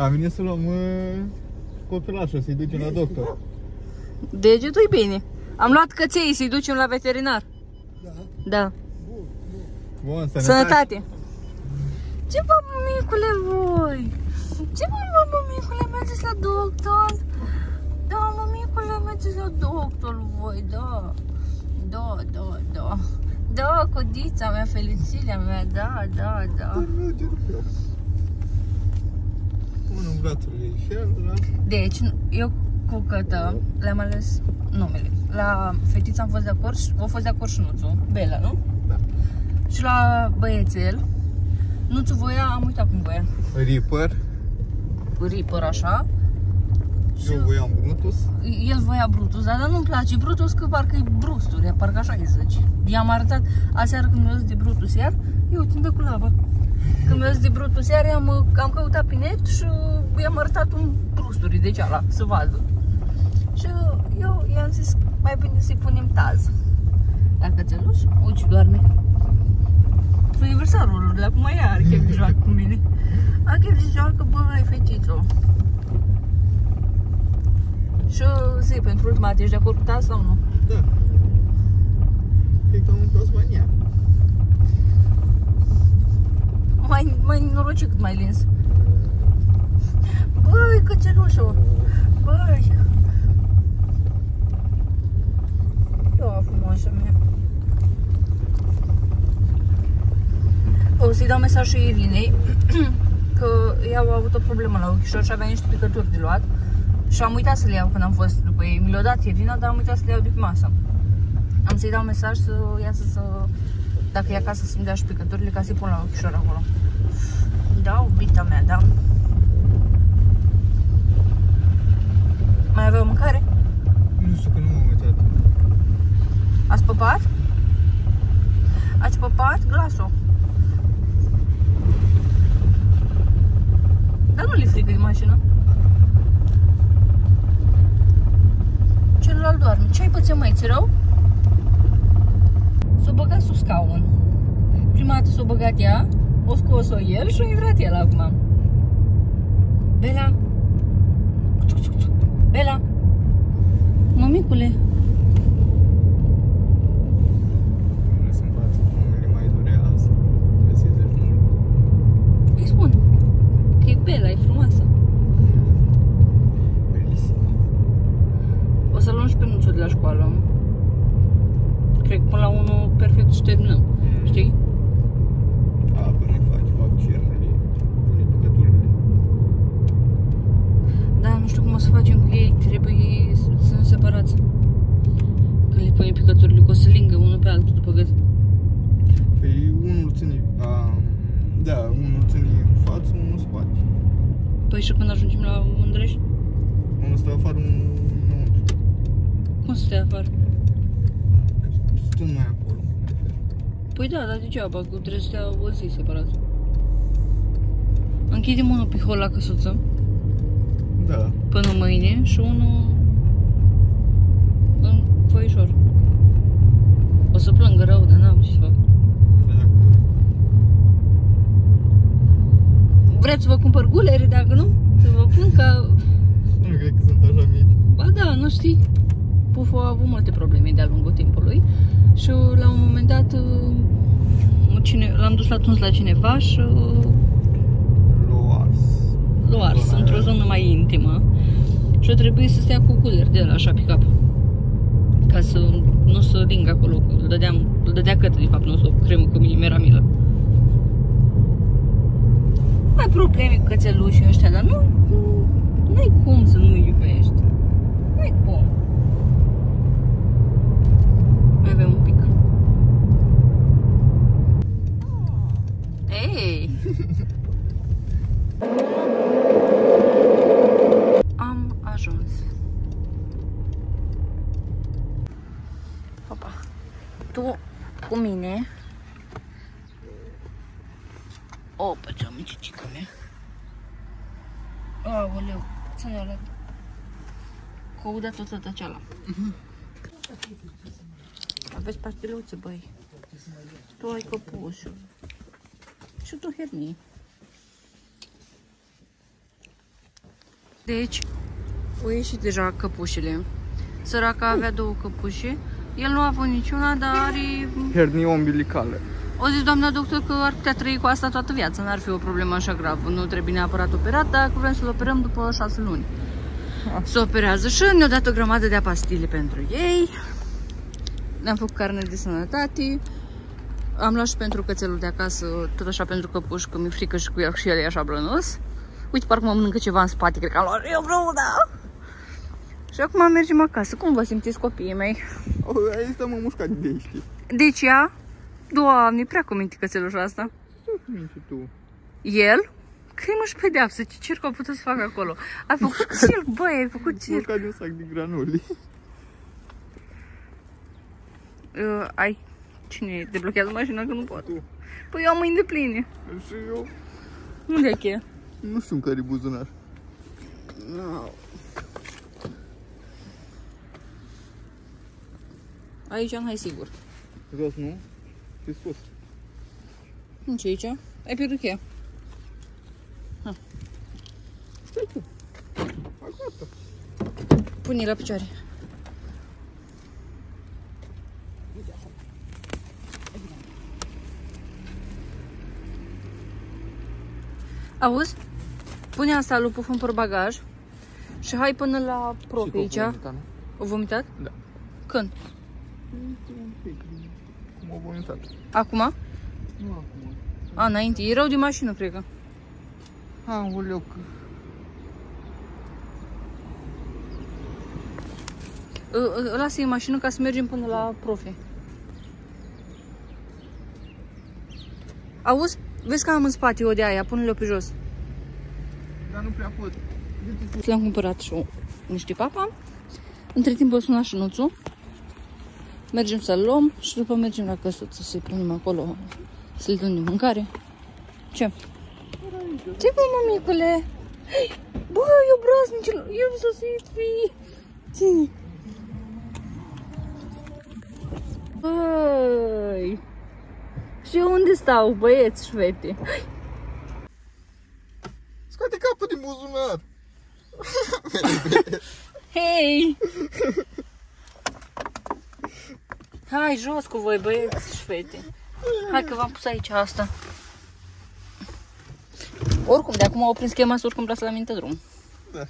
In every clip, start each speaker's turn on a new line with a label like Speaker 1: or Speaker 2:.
Speaker 1: Am venit să luăm uh, copilașul, să-i ducem la doctor.
Speaker 2: Degetul e bine. Am luat căței să-i ducem la veterinar.
Speaker 3: Da.
Speaker 2: Da.
Speaker 1: Bun, sănătate.
Speaker 2: Sănătate. Ce bă, mămicule, voi? Ce bă, bă, mămicule, mergeți la doctor? Da, mămicule, mergeți la doctor, voi, da. Da, da, da. Da, codița mea, Felicilia mea, da, da, da.
Speaker 1: Pun în braturile și el, da?
Speaker 2: Deci, eu cu cătă le-am ales numele. La fetița am fost de acord, și- a fost de acord și Nuțu, Bela, nu?
Speaker 1: Da.
Speaker 2: Și la băiețel, Nuțu voia, am uitat cum voia,
Speaker 1: Reaper,
Speaker 2: Reaper așa, și
Speaker 1: eu voiam Brutus.
Speaker 2: el voia Brutus, dar nu-mi place Brutus că parcă e brusturi, parcă așa îi zici. I-am arătat aseară când mi-a zis de Brutus iar, eu uite cu labă. Când mi-a zis de Brutus iar, am, am căutat pe net și i-am arătat un brusturi de ceala, să vadă. Și eu i-am zis, mai bine să-i punem taz. La cățeluș, uite și doarme. Sunt universal rolurile, acum ea are chef de joacă cu mine. Are chef de joacă, băi, fetițo. Și zi, pentru ultima, ești de acord cu ta sau nu?
Speaker 1: Da. E ca un Tasmania.
Speaker 2: Mai, mai norocit cât mai lins. Băi, cățelușul! Băi! Eu frumoasă mea. O să-i dau mesaj și Irinei că ea a avut o problemă la ochișor și avea niște picături de luat și am uitat să le iau când am fost după ei. Mi le-a dat Irina, dar am uitat să le iau de pe masă. Am să-i dau mesaj să iasă să... Dacă e acasă să-mi dea și picăturile ca să-i pun la ochișor acolo. Da, iubita mea, da. Mai avea o mâncare?
Speaker 1: Nu știu că nu m-am uitat.
Speaker 2: Ați păpat? Ați păpat glasul?
Speaker 1: svo ég
Speaker 2: i vratila í cum să stai afară?
Speaker 1: Stăm noi acolo.
Speaker 2: Păi da, dar degeaba, că trebuie să stea o zi separat. Închidem unul pe hol la căsuță,
Speaker 1: Da.
Speaker 2: până mâine, și unul în foișor. O să plângă rău, dar n-am ce să fac.
Speaker 1: Dacă
Speaker 2: Vreți să vă cumpăr gulere, dacă nu? Să vă pun ca...
Speaker 1: nu cred că sunt așa mici.
Speaker 2: Ba da, nu știi? Puful a avut multe probleme de-a lungul timpului și la un moment dat uh, cine, l-am dus la tuns la cineva și uh,
Speaker 1: Loas.
Speaker 2: l-a ars
Speaker 1: Zona
Speaker 2: într-o
Speaker 1: aia.
Speaker 2: zonă mai intimă și a trebuit să stea cu guler de el așa pe cap ca să nu să lingă acolo, că îl dădeam, îl dădea către de fapt, nu să o cremă că mi era milă. Mai probleme cu cățelușii ăștia, dar nu, nu ai cum să nu iubești. Nu ai cum. Mai avem un pic. Ei! Am ajuns. Opa. Tu cu mine. Opa, ce-am micicica mea. Aoleu, ține ăla. Că audea tot tăceala. Aveți pastiluțe, băi. Tu ai căpușul. Și tu hernii. Deci, au ieșit deja căpușile. Săraca avea două căpușe. El nu a avut niciuna, dar are...
Speaker 1: Hernie umbilicală.
Speaker 2: O zis doamna doctor că ar putea trăi cu asta toată viața, n-ar fi o problemă așa gravă. Nu trebuie neapărat operat, dar vrem să-l operăm după șase luni. Se operează și ne-au dat o grămadă de pastile pentru ei. Ne-am făcut carne de sănătate. Am luat și pentru cățelul de acasă, tot așa pentru căpuș, că mi-e frică și cu el și el e așa blănos. Uite, parcă mă mănâncă ceva în spate, cred că am luat eu vreo, da? Și acum mergem acasă. Cum vă simțiți copiii mei?
Speaker 1: O, aici stăm mă mușcat de aici.
Speaker 2: Deci ea, doamne, prea cominti cățelușul asta.
Speaker 1: Și tu.
Speaker 2: El? Că mă și pedeapsă, ce circ a putut să facă acolo? Ai făcut circ, băi, ai făcut circ.
Speaker 1: Mușcat de un sac de granuli.
Speaker 2: Uh, ai, cine deblochează mașina că nu pot?
Speaker 1: Tu.
Speaker 2: Păi eu am mâini de pline.
Speaker 1: Și eu
Speaker 2: Unde e cheia?
Speaker 1: nu știu în care e buzunar.
Speaker 2: No. Aici am hai sigur.
Speaker 1: Jos, nu? Și sus.
Speaker 2: Nici aici. Ai pierdut cheia.
Speaker 1: Stai tu. Hai gata.
Speaker 2: Pune la picioare. Auzi? Pune asta lui Puf în portbagaj și hai până la profi aici. O vomitat?
Speaker 1: Da.
Speaker 2: Când?
Speaker 1: Cum au vomitat?
Speaker 2: Acum?
Speaker 1: Nu acum.
Speaker 2: A, înainte. E rău de mașină, cred că.
Speaker 1: Aoleu, că...
Speaker 2: Ă, ă, Lasă-i în mașină ca să mergem până la profi. Auzi? Vezi că am în spate o de aia, pune-le pe jos.
Speaker 1: Dar nu prea pot.
Speaker 2: Le-am cumpărat și o- niște papa. Între timp o suna și șnuțul. Mergem să-l luăm și după mergem la căsuță să-i punem acolo, să-l dăm de mâncare. Ce? Ce bă, mămicule? Bă, eu braznicilor, eu am sosit fi. Ține. Băi. Și eu unde stau, băieți și fete?
Speaker 1: Scoate capul din buzunar.
Speaker 2: Hei! Hai jos cu voi, băieți și fete. Hai că v-am pus aici asta. Oricum, de acum au prins schema să urcăm la minte drum.
Speaker 1: Da.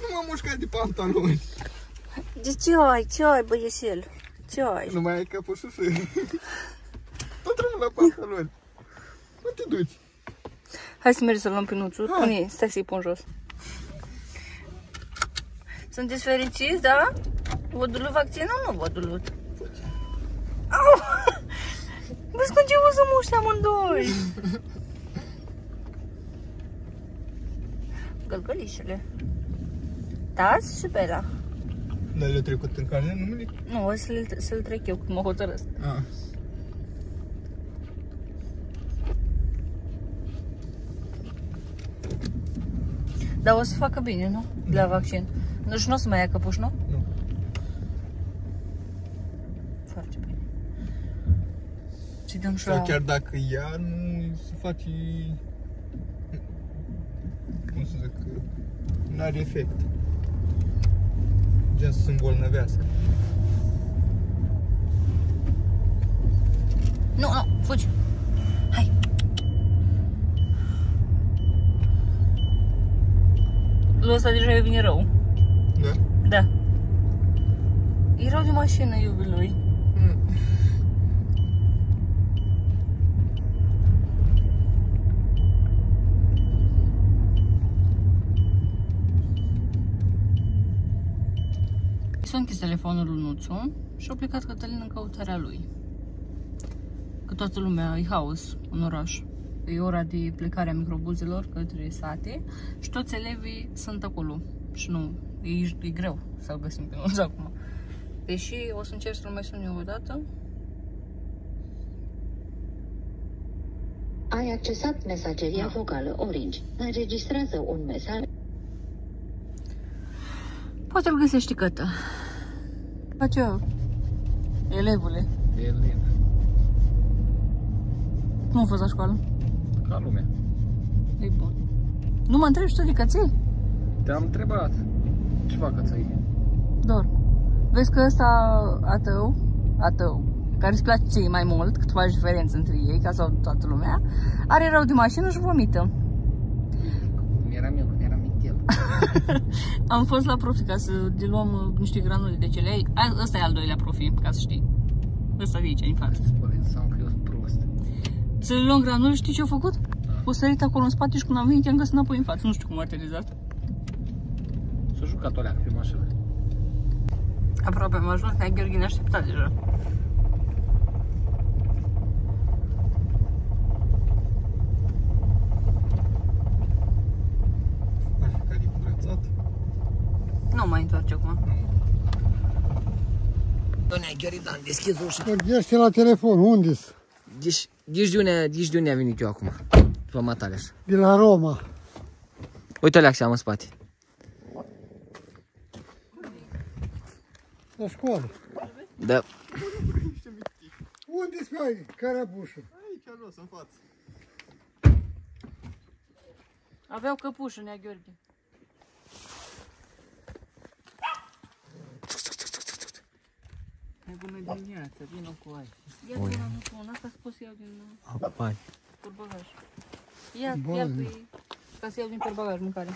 Speaker 1: Nu m-am mușcat de pantaloni.
Speaker 2: De ce ai? Ce ai, băieșel? Ce ai?
Speaker 1: Nu mai ai capul sus. Tot rămân la pantaloni. Unde te duci?
Speaker 2: Hai să mergem să luăm pe nuțul.
Speaker 1: Hai.
Speaker 2: Pune, stai să-i pun jos. Sunteți fericiți, da? Vă dulu vaccinul? Nu vă dulu. Au! Vezi cum ce să muște amândoi. Gălgălișele. Tați și pe ăla.
Speaker 1: Dar le-a trecut în carne numele?
Speaker 2: Nu, o să-l, să-l trec eu când mă hotărăsc.
Speaker 1: Ah.
Speaker 2: Dar o să facă bine, nu? La vaccin. Nu și nu o să mai ia căpuș, nu?
Speaker 1: Nu.
Speaker 2: Foarte bine. Și dăm și
Speaker 1: Sau
Speaker 2: la...
Speaker 1: chiar dacă ea nu se face... Cum să zic? Nu are efect. Gen să se îmbolnăvească.
Speaker 2: Nu, nu, fugi. Hai. Lui ăsta deja îi vine rău.
Speaker 1: Da?
Speaker 2: Da. E rău de mașină, iubii lui.
Speaker 1: Mm.
Speaker 2: S-a închis telefonul lui Nuțu și a plecat Cătălin în căutarea lui. Că toată lumea e haos în oraș. E ora de plecare a microbuzelor către sate și toți elevii sunt acolo. Și nu, e, e greu să-l găsim pe Nuțu acum. Deși o să încerc să-l mai sun eu o dată.
Speaker 3: Ai accesat mesageria
Speaker 2: Da.
Speaker 3: vocală Orange. Înregistrează un mesaj.
Speaker 2: Poate îl găsești cătă. Face eu. Elevule.
Speaker 1: Elena.
Speaker 2: Cum a fost la școală?
Speaker 1: Ca lumea.
Speaker 2: E bun. Nu mă întrebi și tu de căței?
Speaker 1: Te-am întrebat. Ce fac ățăi?
Speaker 2: Dorm. Vezi că ăsta a tău, a tău, care îți place ție mai mult, că tu faci diferență între ei, ca sau toată lumea, are rău de mașină și vomită.
Speaker 1: Cum eram eu, când eram mitel.
Speaker 2: Am fost la profi ca să de luăm uh, niște granule de cele. A- Ăsta e al doilea profi, ca să știi. Ăsta de aici, în față.
Speaker 1: Spune, înseamnă că eu sunt prost.
Speaker 2: Să le luăm granule, știi ce au făcut? O sărit acolo în spate și când am venit i-am găsit înapoi în față. Nu știu cum a aterizat.
Speaker 1: S-a jucat o leacă pe mașină.
Speaker 2: Aproape am ajuns, ai Gheorghe ne aștepta deja.
Speaker 1: Ar fi ca de curățat?
Speaker 2: Nu mai întoarce acum.
Speaker 4: Doamne, Gheoridan, deschizi ușa.
Speaker 5: Vorbește la telefon, unde
Speaker 4: Deci, deci de unde, deci de unde a venit eu acum? După Matales.
Speaker 5: De la Roma.
Speaker 4: Uite o am în spate.
Speaker 5: La școală.
Speaker 4: Da.
Speaker 5: Unde ai carabușul?
Speaker 1: Aici, jos, în față.
Speaker 2: Aveau căpușă, nea Gheorghe.
Speaker 4: Mai bună dimineața, vină cu ai.
Speaker 2: Ia tu una, nu una, ca să pot să iau din
Speaker 4: Bani.
Speaker 2: porbagaj. Ia,
Speaker 5: Bun.
Speaker 2: ia tu ca să iau din porbagaj mâncare.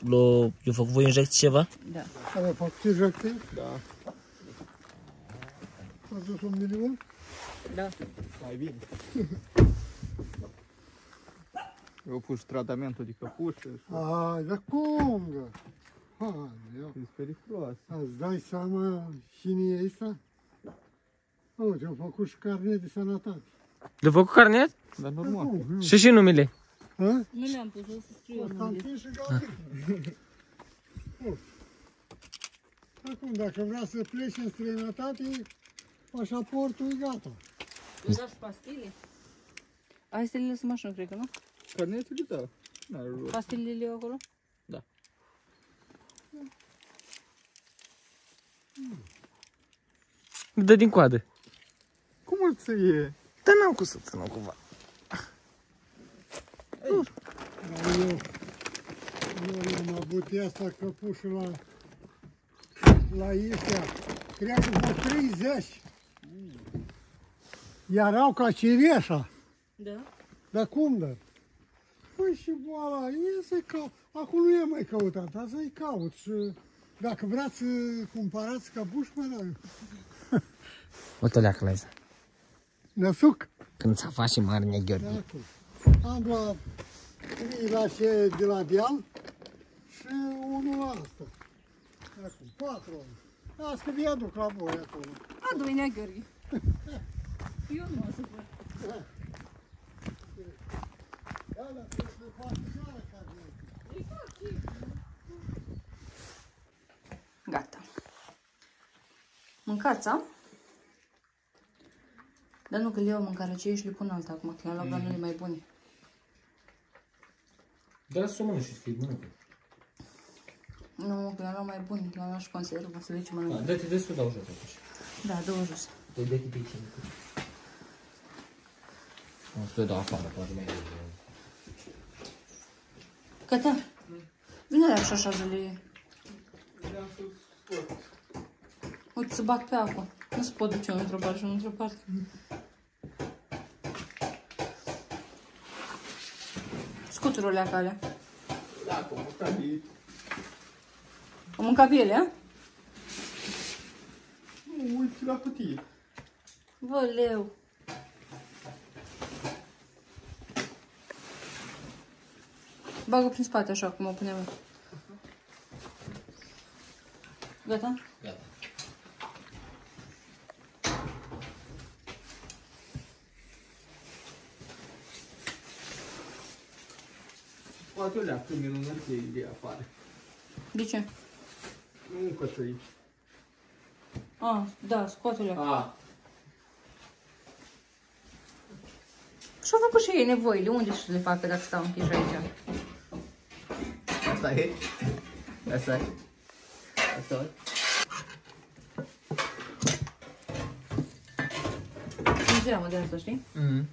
Speaker 4: L-o, eu făcut voi injecții ceva?
Speaker 2: Da.
Speaker 5: Care fac injecții?
Speaker 1: Da.
Speaker 5: A dus un milion?
Speaker 2: Da.
Speaker 1: Mai bine. Eu pus tratamentul de căpușă
Speaker 5: Ai, dar cum, da? Hai, eu.
Speaker 1: e periculos.
Speaker 5: Îți dai seama cine e ăsta? Uite, au făcut și carnet de sănătate.
Speaker 4: Le făcut carnet?
Speaker 1: Dar normal.
Speaker 5: Cum?
Speaker 4: Și și numele?
Speaker 5: Ha?
Speaker 2: Nu le-am pus, o să scriu eu numele.
Speaker 5: Constantin și Gabriel. Bun. Acum, dacă vrea să pleci în străinătate, pașaportul e gata.
Speaker 2: Tu dați pastile? Astea le lăsăm așa, cred că, nu?
Speaker 1: Carnetul da. N-are rost.
Speaker 2: Pastilele le iau acolo?
Speaker 4: Dă din coadă.
Speaker 1: Cum îl ție?
Speaker 4: Dar n-am cum să țină cumva.
Speaker 5: Dar eu, eu am avut asta căpușul la, la ăștia, cred că vreo 30. Erau ca cireșa.
Speaker 2: Da.
Speaker 5: Dar cum, dar? Păi și boala, e să-i caut. Acum nu e mai căutat, dar să-i caut. Și dacă vreți să cumpărați căpuși, mă dau.
Speaker 4: Uite o leacă la asta.
Speaker 5: Năsuc.
Speaker 4: Când ți-a faci și mare ne Gheorghe.
Speaker 5: Acum. Am luat trei la ce de la deal și unul la asta. Acum, patru. Las că vi aduc la voi acolo.
Speaker 2: Adu-i, nea Gheorghe. Eu nu o să fac.
Speaker 5: Da, da, trebuie să fac seara carne.
Speaker 2: Gata. Mâncați, a? Dar nu că le iau mâncare ce și le pun alta acum, că le-am luat granule mai bune.
Speaker 4: Da, să mănânci și scrii, mănâncă.
Speaker 2: Nu, că le-am luat mai bune, le-am luat și conservă, să le ce mănânc.
Speaker 4: Dă-te de să dau jos atunci.
Speaker 2: Da, două jos.
Speaker 4: Păi dă-te pe aici. O să te dau afară, poate mai e.
Speaker 2: Gata. Vine la și așa le Uite, să bag pe apă. Nu se pot duce unul într-o parte și unul într-o parte. Scuturile alea.
Speaker 1: Da, cum de...
Speaker 2: Am mâncat pe ele, a?
Speaker 1: Nu, uite la cutie.
Speaker 2: Bă, leu. Bagă prin spate așa cum o punem. eu. Gata?
Speaker 1: Poate o leacă minunăție de afară.
Speaker 2: De ce?
Speaker 1: Nu cățăi.
Speaker 2: Ah, da, scoate-le.
Speaker 1: A,
Speaker 2: Și-au făcut și ei nevoile. Unde să le facă dacă stau închiși aici?
Speaker 1: asta e? Asta e? Asta e?
Speaker 2: Nu ziceam de asta, știi?
Speaker 1: Mhm.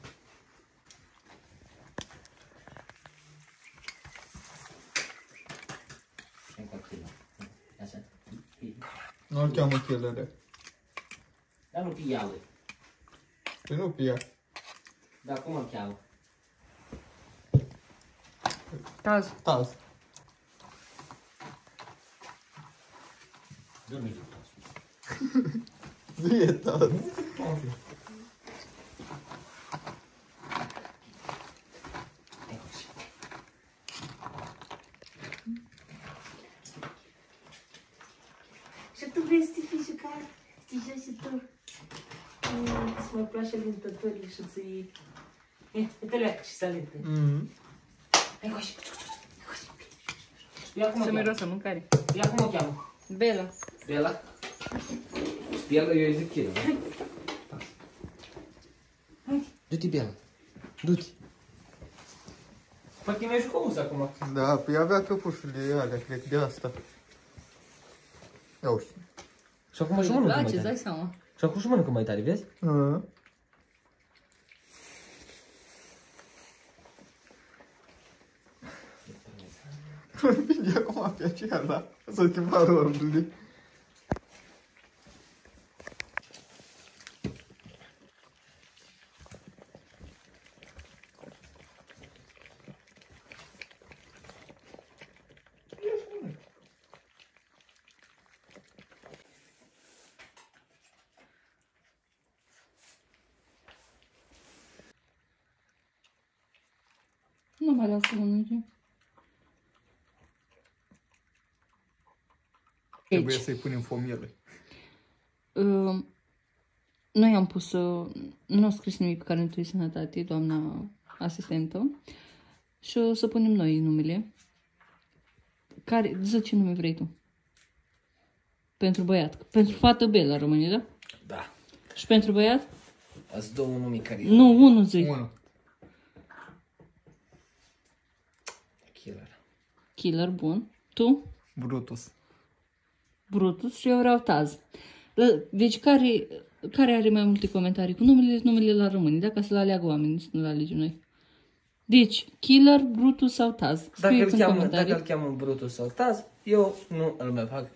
Speaker 1: Nu-l cheamă killere.
Speaker 4: Dar nu pială.
Speaker 1: Păi nu pia.
Speaker 4: Dar cum îl cheamă?
Speaker 2: Taz.
Speaker 1: Taz.
Speaker 4: De unde
Speaker 1: Zie taz.
Speaker 2: Și lintătorii și să iei... Ia, uite leacă și să alintă.
Speaker 1: Mhm.
Speaker 2: Hai coși.
Speaker 4: Ia cum
Speaker 2: Să
Speaker 4: o cheamă?
Speaker 2: miroasă mâncare.
Speaker 4: Ia cum o cheamă?
Speaker 2: Bela.
Speaker 4: Bela? Bela, eu îi zic Kira. Du-te, Bela. Du-te. Poate mai jucăm uzi acum.
Speaker 1: Da, păi avea căpușurile alea, cred că de asta. Ia uite.
Speaker 4: Și acum și
Speaker 2: Îi
Speaker 4: mănâncă mai
Speaker 2: place, îți
Speaker 4: tare.
Speaker 2: dai seama.
Speaker 4: Și acum și mănâncă mai tare, vezi?
Speaker 1: Mhm. Vine acum pe aceea, da? Să te pară ordine.
Speaker 2: Nu mai lasă să mănânce.
Speaker 1: Trebuie
Speaker 2: Deci,
Speaker 1: să-i punem fomiele.
Speaker 2: uh, noi am pus, uh, nu a scris nimic care nu trebuie sănătate, doamna asistentă, și o să punem noi numele. Care, zi ce nume vrei tu? Pentru băiat. Pentru fată Bela rămâne, da?
Speaker 4: Da.
Speaker 2: Și pentru băiat?
Speaker 4: Ați două nume care...
Speaker 2: Nu, unul zi.
Speaker 1: Unu.
Speaker 4: Killer.
Speaker 2: Killer, bun. Tu?
Speaker 1: Brutus.
Speaker 2: Brutus și eu vreau Taz. L- Deci care, care are mai multe comentarii? Cu numele, numele la români, da? Ca să le aleagă oamenii, să nu le alegem noi. Deci, Killer, Brutus sau Taz?
Speaker 4: Dacă îl,
Speaker 2: Scrieți în
Speaker 4: cheamă,
Speaker 2: comentarii.
Speaker 4: dacă îl cheamă Brutus sau Taz, eu nu îl mai fac.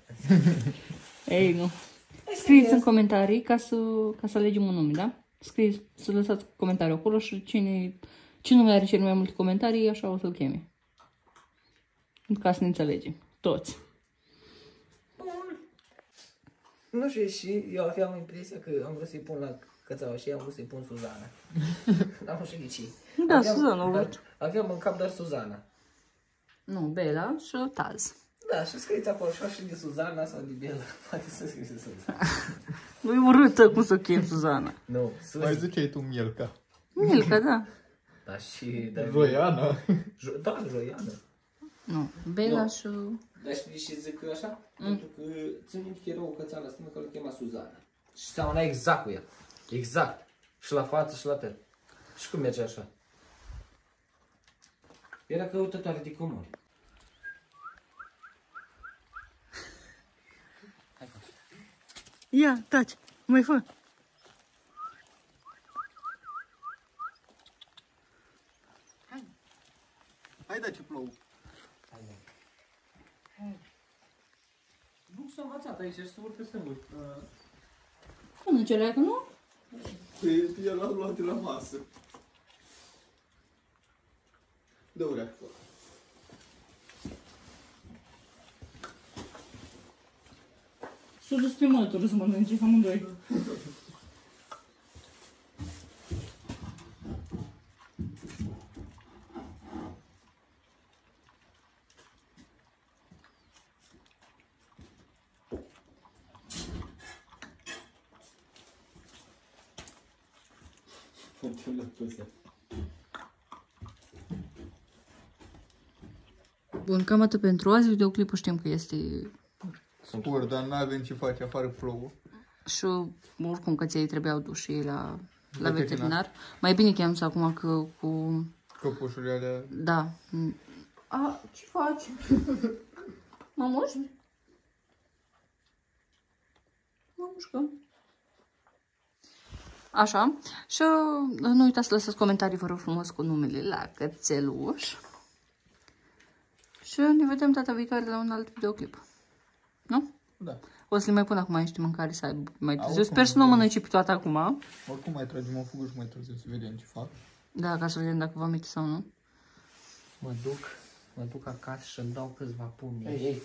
Speaker 2: Ei, nu. Scrieți în comentarii ca să, ca să alegem un nume, da? Scrieți, să lăsați comentariu acolo și cine, ce nume are cel mai multe comentarii, așa o să-l cheme. Ca să ne înțelegem. Toți.
Speaker 4: Nu știu, și eu aveam impresia că am vrut să-i pun la cățaua și am vrut să-i pun Suzana. N-am știut de ce.
Speaker 2: Da,
Speaker 4: Aveam-
Speaker 2: Suzana, au vrut.
Speaker 4: Aveam în cap doar Suzana.
Speaker 2: Nu, Bela și Taz.
Speaker 4: Da, și scrieți acolo și și de Suzana sau de Bela. Poate să scrieți de Suzana.
Speaker 2: Nu-i urâtă cum să chem Suzana.
Speaker 4: Nu,
Speaker 1: Mai
Speaker 4: Suzi.
Speaker 1: ziceai tu Mielca.
Speaker 2: Milka, da.
Speaker 4: Da, și... Da,
Speaker 1: Roiana.
Speaker 4: Jo- da, Joiană.
Speaker 2: Nu, Bela
Speaker 4: Nu.
Speaker 2: și...
Speaker 4: Dar știi de ce zic așa? Pentru că țin minte că era o cățeală stână că îl chema Suzana. Și seamănă exact cu el. Exact. Și la față și la tăt. Și cum merge așa? Era căutătoare de comori.
Speaker 2: Ia, taci, mai fă.
Speaker 1: Hai da ce plouă.
Speaker 4: Nu s-a învățat aici și să urcă singur.
Speaker 2: Până cereacă, nu?
Speaker 1: Păi el l-a luat de la masă. Dă urea.
Speaker 2: S-a dus pe mătură să mănânce amândoi. Bun, cam atât pentru azi. Videoclipul știm că este
Speaker 1: Scurt, dar n-avem ce face, afară plouă.
Speaker 2: și oricum că ți-ai trebuiau duși ei la, la
Speaker 1: La
Speaker 2: veterinar.
Speaker 1: veterinar.
Speaker 2: Mai bine că am să acum că cu...
Speaker 1: Căpușurile alea.
Speaker 2: Da. A, ce faci? Mă muști? Mă mușcă. Așa. Și uh, nu uitați să lăsați comentarii, vă rog frumos, cu numele la cățeluș. Și ne vedem data viitoare la un alt videoclip. Nu?
Speaker 1: Da.
Speaker 2: O să le mai pun acum niște mâncare să aibă mai târziu.
Speaker 1: oricum,
Speaker 2: Sper să nu mănânci pe toată acum.
Speaker 1: Oricum mai tragem o fugă și mai târziu să vedem ce fac.
Speaker 2: Da, ca să vedem dacă vă minte sau nu.
Speaker 4: Mă duc, mă duc acasă și îmi dau câțiva pumni.
Speaker 1: Ei, ei.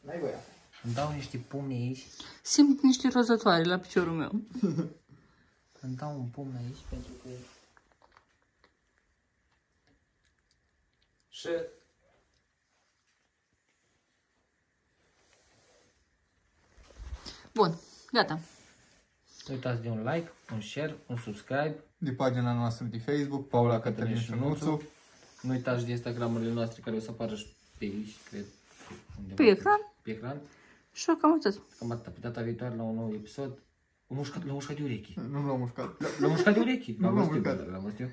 Speaker 1: N-ai voia.
Speaker 4: Îmi dau niște pumni aici.
Speaker 2: Simt niște rozătoare la piciorul meu.
Speaker 4: Îmi dau un pumn aici pentru că... Și...
Speaker 2: Bun, gata.
Speaker 4: Nu uitați de un like, un share, un subscribe.
Speaker 1: De pagina noastră de Facebook, Paula
Speaker 4: Cătălin
Speaker 1: Cătălin și Nuțu.
Speaker 4: Nu uitați de Instagramurile noastre care o să apară și pe aici, cred. Undeva
Speaker 2: Pe ecran.
Speaker 4: Pe ecran.
Speaker 2: Și cam atât.
Speaker 4: Cam atât. Pe data viitoare la un nou episod. O mușcat, la mușcat de urechi.
Speaker 1: Nu l-am mușcat.
Speaker 4: La mușcat de urechi.
Speaker 1: Nu
Speaker 4: L-am
Speaker 1: l-am
Speaker 4: văzut eu,
Speaker 1: mușcat.
Speaker 4: L-am văzut eu.